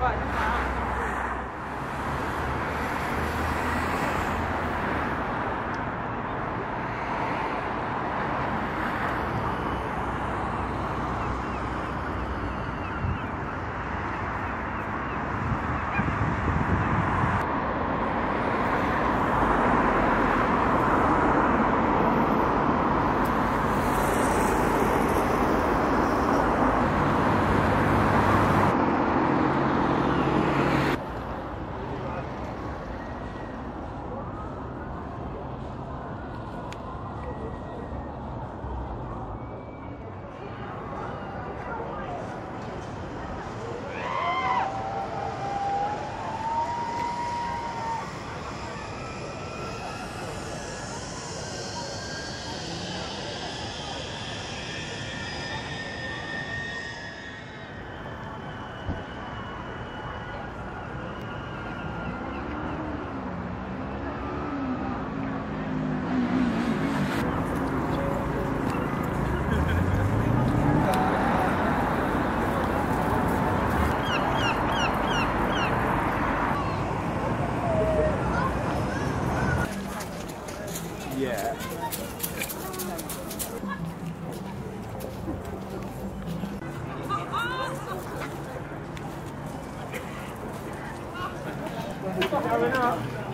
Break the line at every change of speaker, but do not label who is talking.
Vậy. Yeah.
Coming up.